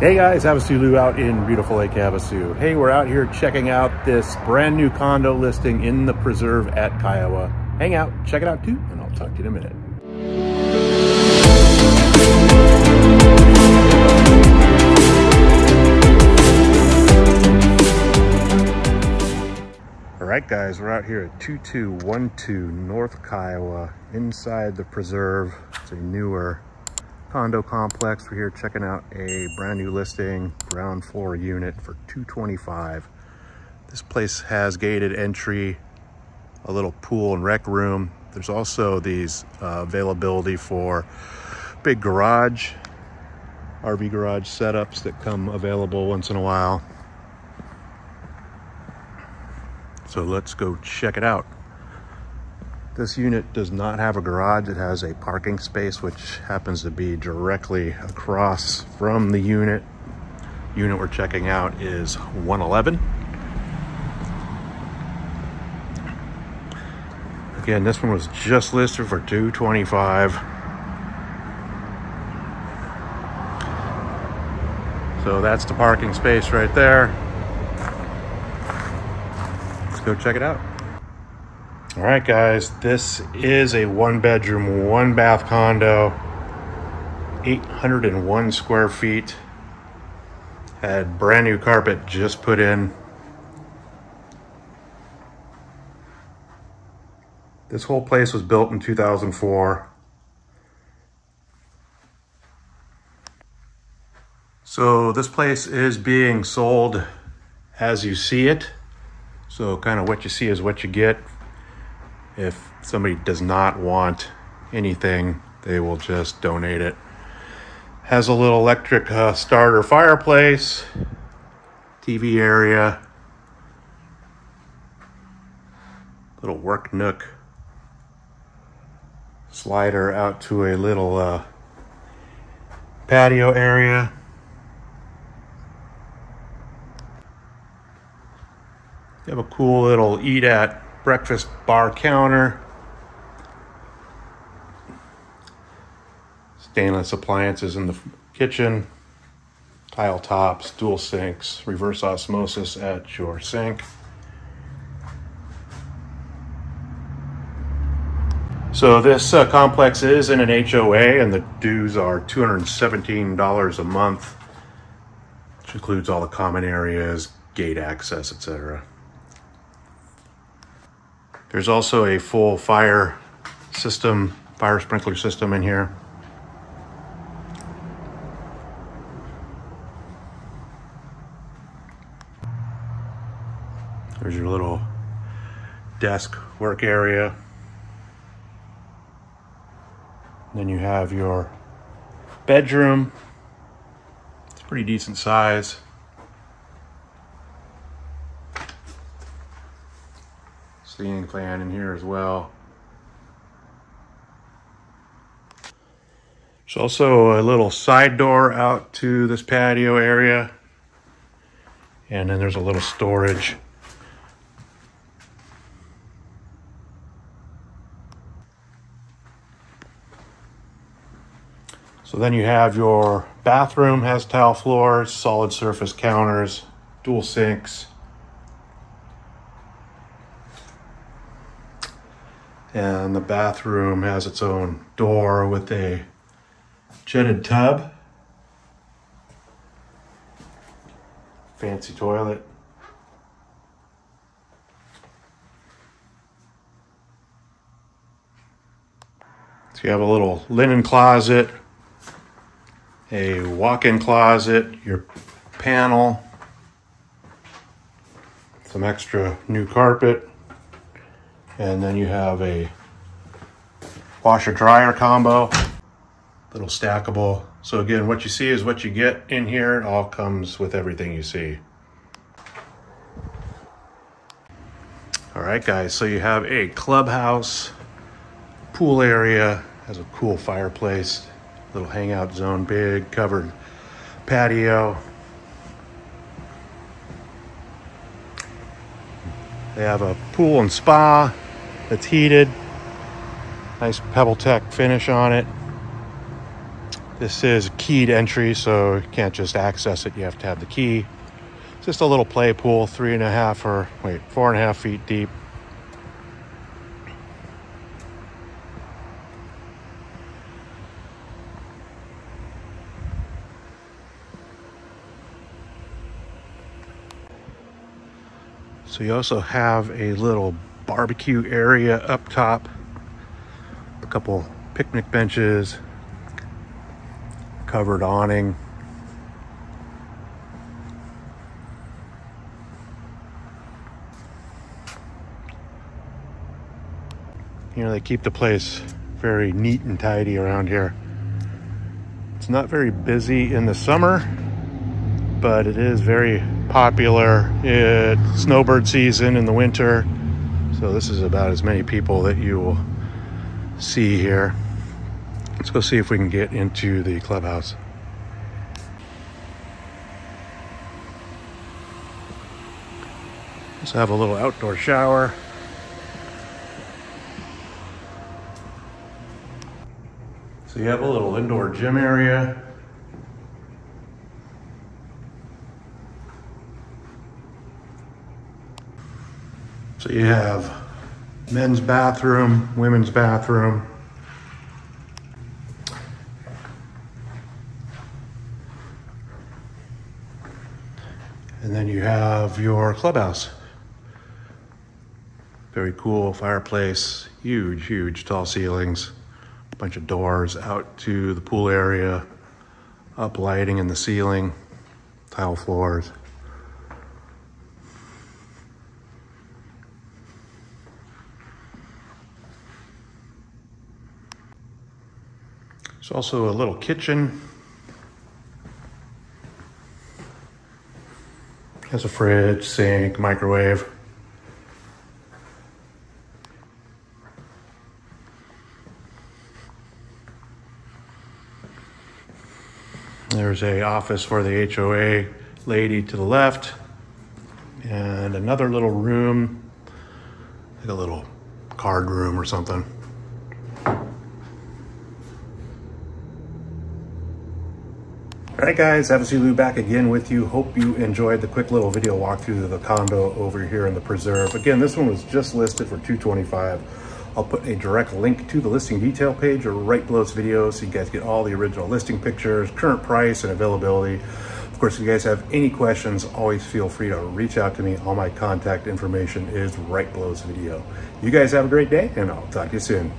Hey guys, Havasu Lew out in beautiful Lake Havasu. Hey, we're out here checking out this brand new condo listing in the preserve at Kiowa. Hang out, check it out too, and I'll talk to you in a minute. All right guys, we're out here at 2212 North Kiowa inside the preserve. It's a newer condo complex. We're here checking out a brand new listing, ground floor unit for 225. This place has gated entry, a little pool and rec room. There's also these uh, availability for big garage, RV garage setups that come available once in a while. So let's go check it out. This unit does not have a garage. It has a parking space, which happens to be directly across from the unit. Unit we're checking out is 111. Again, this one was just listed for 225. So that's the parking space right there. Let's go check it out. All right, guys, this is a one bedroom, one bath condo, 801 square feet. Had brand new carpet just put in. This whole place was built in 2004. So this place is being sold as you see it. So kind of what you see is what you get if somebody does not want anything, they will just donate it. Has a little electric uh, starter fireplace, TV area, little work nook, slider out to a little uh, patio area. You have a cool little eat at breakfast bar counter. Stainless appliances in the kitchen. Tile tops, dual sinks, reverse osmosis at your sink. So this uh, complex is in an HOA and the dues are $217 a month, which includes all the common areas, gate access, etc. There's also a full fire system, fire sprinkler system in here. There's your little desk work area. Then you have your bedroom. It's pretty decent size. Ceiling fan in here as well. There's also a little side door out to this patio area. And then there's a little storage. So then you have your bathroom has tile floors, solid surface counters, dual sinks, and the bathroom has its own door with a jetted tub. Fancy toilet. So you have a little linen closet a walk-in closet your panel some extra new carpet and then you have a washer dryer combo, little stackable. So again, what you see is what you get in here. It all comes with everything you see. All right, guys, so you have a clubhouse, pool area, has a cool fireplace, little hangout zone, big covered patio. They have a pool and spa, it's heated. Nice PebbleTec finish on it. This is keyed entry, so you can't just access it. You have to have the key. It's just a little play pool, three and a half or wait, four and a half feet deep. So you also have a little barbecue area up top, a couple picnic benches, covered awning. You know, they keep the place very neat and tidy around here. It's not very busy in the summer, but it is very popular. It's snowbird season in the winter. So this is about as many people that you will see here. Let's go see if we can get into the clubhouse. Let's have a little outdoor shower. So you have a little indoor gym area. So you have men's bathroom, women's bathroom. And then you have your clubhouse. Very cool fireplace, huge, huge tall ceilings, a bunch of doors out to the pool area, up lighting in the ceiling, tile floors. There's also a little kitchen. Has a fridge, sink, microwave. There's a office for the HOA lady to the left and another little room, like a little card room or something. All right, guys, Lew back again with you. Hope you enjoyed the quick little video walkthrough of the condo over here in the preserve. Again, this one was just listed for 225. I'll put a direct link to the listing detail page right below this video so you guys get all the original listing pictures, current price, and availability. Of course, if you guys have any questions, always feel free to reach out to me. All my contact information is right below this video. You guys have a great day, and I'll talk to you soon.